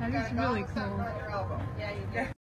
That is really cool.